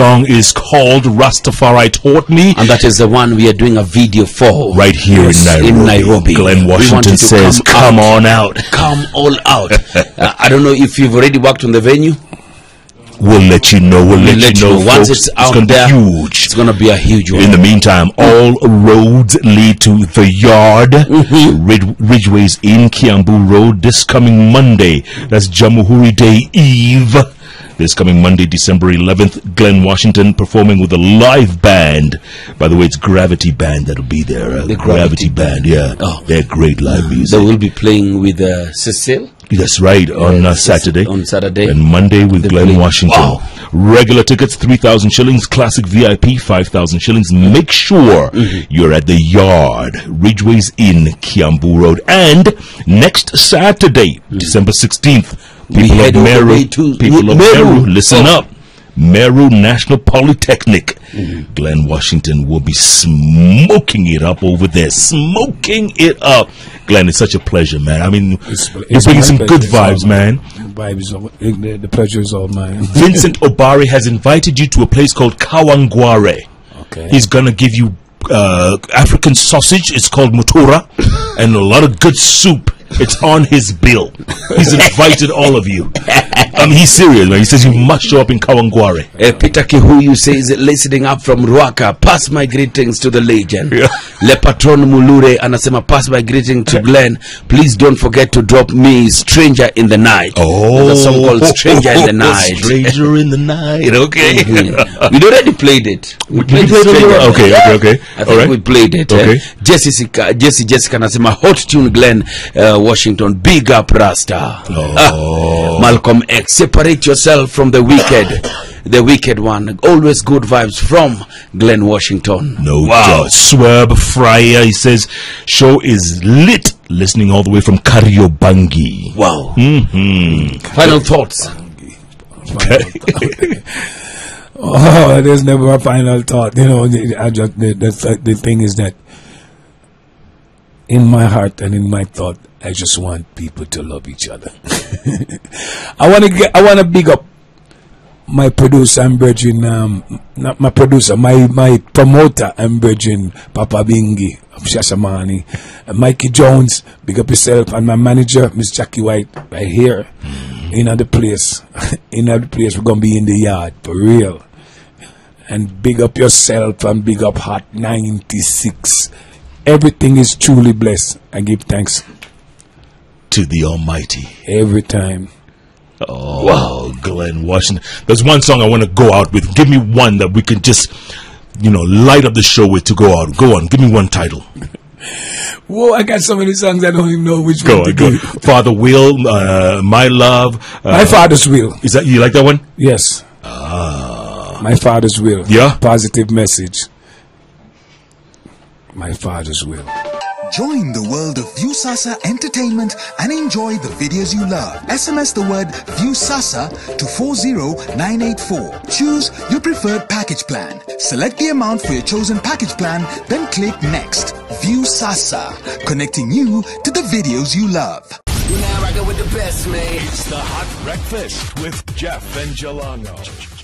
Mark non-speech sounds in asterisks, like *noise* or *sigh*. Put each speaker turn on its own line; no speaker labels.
song is called Rastafari Taught Me.
And that is the one we are doing a video for.
Right here
Yes,
in Nairobi.
In Nairobi. Glen
Washington
want you to
says, come,
out.
on out.
Come all out. *laughs* Uh, I don't know if you've already worked on the venue.
We'll let you know. We'll,
We'll
let, you know.
Once
folks.
it's out
gonna
there,
be huge.
it's going to be a huge one.
In the meantime, all roads lead to the yard.
Mm-hmm.
Rid- Ridgeways in Kiambu Road this coming Monday. That's Jamhuri Day Eve. This coming Monday, December 11th, Glen Washington performing with a live band. By the way, it's Gravity Band that'll be there. Uh,
The
Gravity,
Gravity
Band, yeah.
Oh.
They're great live music.
They will be playing with uh, Cecile.
That's right, on uh, Saturday.
on Saturday.
And Monday with Glen
play-
Washington.
Wow.
Regular tickets, 3,000 shillings. Classic VIP, 5,000 shillings. Make sure
Mm-hmm.
you're at the Yard, Ridgeways Inn, Kiambu Road. And next Saturday, December 16th,
Mm-hmm. We
people
head
of Meru,
to
people of
Meru.
Meru, listen
Oh.
up. Meru National Polytechnic.
Mm-hmm.
Glen Washington will be smoking it up over there. Smoking it up. Glen, it's such a pleasure, man. I mean,
It's-
you're
it's
bringing some good
pleasure. It's
vibes, man.
Vibes, all- the, the pleasure is all mine.
Vincent *laughs* Obari has invited you to a place called Kawangware.
Okay.
He's gonna give you uh, African sausage. It's called mutura, and a lot of good soup. It's on his bill. He's invited all of you. *laughs* Mean, he's serious, man. He says you must show up in Kawangware.
Uh, Peter Kihuyu says, listening up from Ruaka, pass my greetings to the legend.
Yeah.
Le Patron Mulure anasema, pass my greeting to Glenn. Please don't forget to drop me Stranger in the Night. There's a song called Stranger in the *laughs* Night.
Stranger in the night. *laughs* Okay.
Mm-hmm. *laughs* We'd already played it. We
played, we played it
Stranger?
Okay, okay, okay.
I
All
think
right.
we played it.
Okay.
Eh? Jessica, Jesse Jessica anasema, hot tune Glenn uh, Washington, big up Rasta.
Oh.
Malcolm X, separate yourself from the wicked. The wicked one. Always good vibes from Glen Washington.
No
wow.
doubt. Swerb Fryer, he says, show is lit. Listening all the way from Kariobangi.
Wow.
Mm-hmm.
Final thoughts. *laughs*
Oh, there's never a final thought. You know, I just, the, the, the thing is that in my heart and in my thought, I just want people to love each other. *laughs* I want to get, I want to big up my producer and virgin, um, not my producer, my, my promoter and virgin, Papa Bingi of Shashamani, and Mikey Jones, big up yourself, and my manager, Miss Jackie White, right here, in the place, *laughs* in the place, we're gonna be in the yard, for real. And big up yourself and big up Hot 96. Everything is truly blessed. I give thanks
To the Almighty.
every time.
Oh, wow. Glen Washington. There's one song I want to go out with. Give me one that we can just, you know, light up the show with to go out. Go on. Give me one title. *laughs*
Whoa, I got so many songs I don't even know which
Go
one to.
Go. Father Will, uh, My Love. Uh,
My father's will.
Is that, you like that one?
Yes. Ah. My father's will.
Yeah?
Positive message. My father's will.
Join the world of Viewsasa Entertainment and enjoy the videos you love. SMS the word Viewsasa to 40984. Choose your preferred package plan. Select the amount for your chosen package plan, then click Next. Viewsasa, connecting you to the videos you love.
You now rocking with the best, man.
It's the Hot Breakfast with Jeff and Jalang'o.